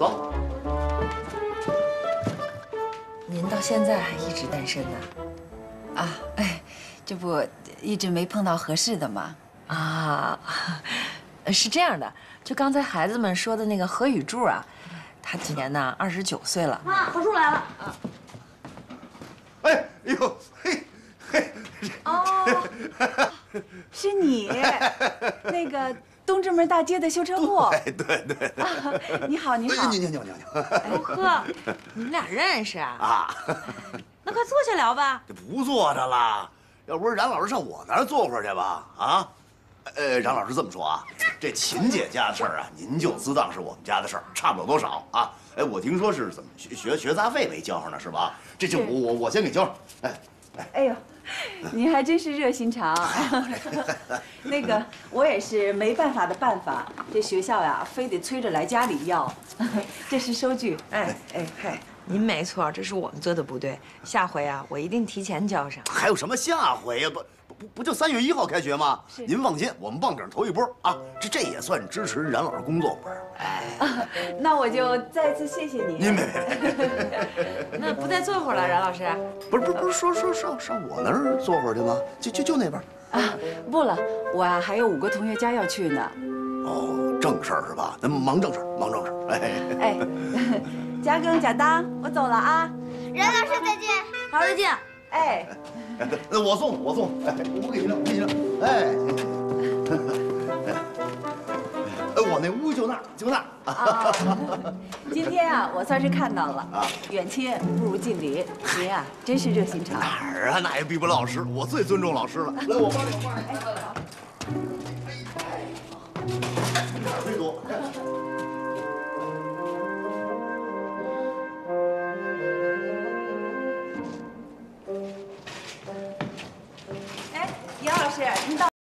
走。您到现在还一直单身呢？啊，哎，这不一直没碰到合适的吗？啊，是这样的，就刚才孩子们说的那个何雨柱啊，他今年呢二十九岁了。妈，何叔来了。啊哎，哎呦，嘿，嘿，哦，是你，那个东直门大街的修车铺。对对对。啊，你好，你好。你你你你你。哦呵，你们俩认识啊？啊。那快坐下聊吧。这不坐着了，要不是冉老师上我那儿坐会儿去吧？啊？呃，冉老师这么说啊，这秦姐家的事儿啊，您就自当是我们家的事儿，差不了多少啊。哎，我听说是怎么学学学杂费没交上呢，是吧？这就我我我先给交上。哎，哎呦，您还真是热心肠。那个我也是没办法的办法，这学校呀，非得催着来家里要。这是收据。哎哎嗨，您没错，这是我们做的不对，下回啊，我一定提前交上。还有什么下回呀？不。不不就三月一号开学吗？您放心，我们棒顶头一波啊！这这也算支持冉老师工作，不是？哎，那我就再次谢谢你。您别别，那不再坐会儿了，冉老师？不是不是不是，说说上上我那儿坐会儿去吗？就就就那边。啊，不了，我啊还有五个同学家要去呢。哦，正事儿是吧？咱忙正事儿，忙正事儿。哎哎，贾庚、贾当，我走了啊！冉老师再见，老师再见。哎。那我送，我送。哎，我不给你了，我给你了。哎，那屋就那儿，就那儿。啊，今天啊，我算是看到了。啊，远亲不如近邻，您啊，真是热心肠。哪儿啊？那也比不了老师，我最尊重老师了。来，我帮你。哎，好。哪儿最多？您到